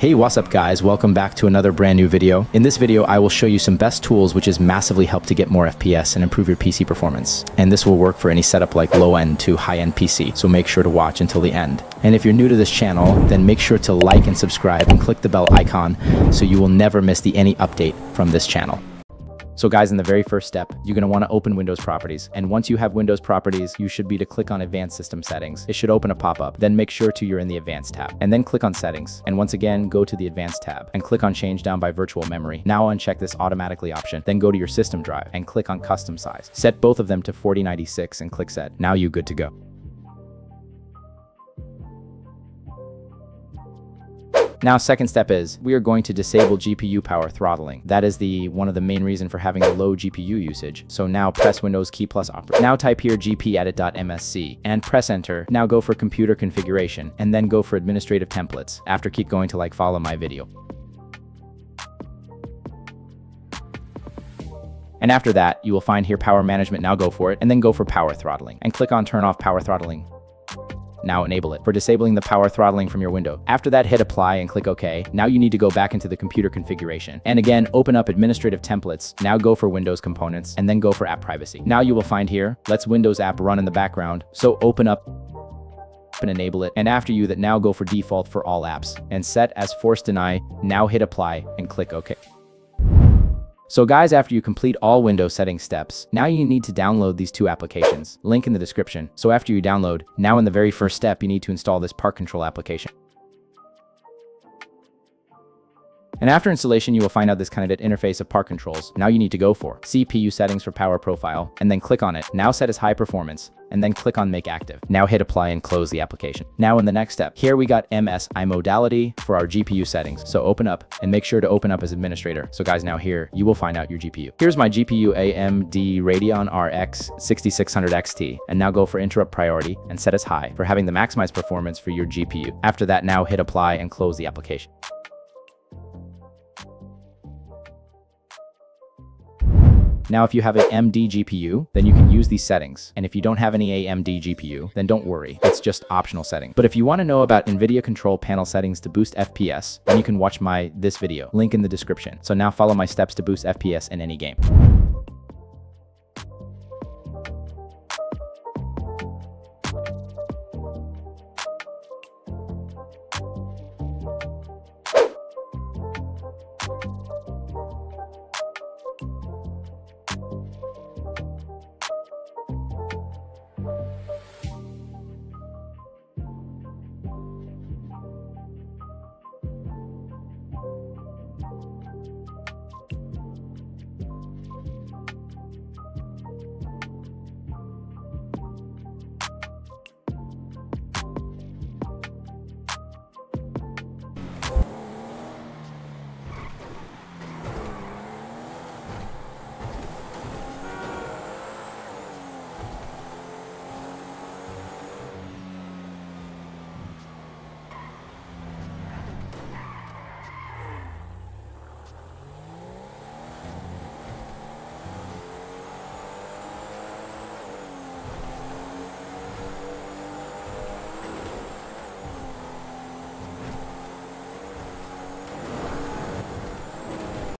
Hey, what's up guys? Welcome back to another brand new video. In this video, I will show you some best tools which has massively helped to get more FPS and improve your PC performance. And this will work for any setup like low-end to high-end PC, so make sure to watch until the end. And if you're new to this channel, then make sure to like and subscribe and click the bell icon so you will never miss the any update from this channel. So guys, in the very first step, you're want to open Windows properties. And once you have Windows properties, you should be to click on advanced system settings. It should open a pop-up. Then make sure to you're in the advanced tab and then click on settings. And once again, go to the advanced tab and click on change down by virtual memory. Now uncheck this automatically option. Then go to your system drive and click on custom size. Set both of them to 4096 and click set. Now you good to go. Now, second step is we are going to disable GPU power throttling. That is the one of the main reason for having a low GPU usage. So now press Windows key plus opera. Now type here gpedit.msc and press enter. Now go for computer configuration and then go for administrative templates after keep going to like follow my video. And after that, you will find here power management. Now go for it and then go for power throttling and click on turn off power throttling now enable it for disabling the power throttling from your window. After that, hit apply and click OK. Now you need to go back into the computer configuration. And again, open up administrative templates. Now go for Windows components and then go for app privacy. Now you will find here, let's Windows app run in the background. So open up and enable it. And after you that now go for default for all apps and set as force deny. Now hit apply and click OK. So guys, after you complete all Windows settings steps, now you need to download these two applications, link in the description. So after you download, now in the very first step, you need to install this ParkControl application. And after installation, you will find out this kind of interface of ParkControls. Now you need to go for CPU settings for power profile, and then click on it. Now set as high performance, and then click on make active. Now hit apply and close the application. Now in the next step, here we got MSI mode utility for our GPU settings. So open up and make sure to open up as administrator. So guys, now here you will find out your GPU. Here's my GPU AMD Radeon RX 6600 XT. And now go for interrupt priority and set as high for having the maximized performance for your GPU. After that, now hit apply and close the application. Now, if you have an AMD GPU, then you can use these settings. And if you don't have any AMD GPU, then don't worry, it's just optional setting. But if you want to know about NVIDIA control panel settings to boost FPS, then you can watch my this video, link in the description. So now follow my steps to boost FPS in any game.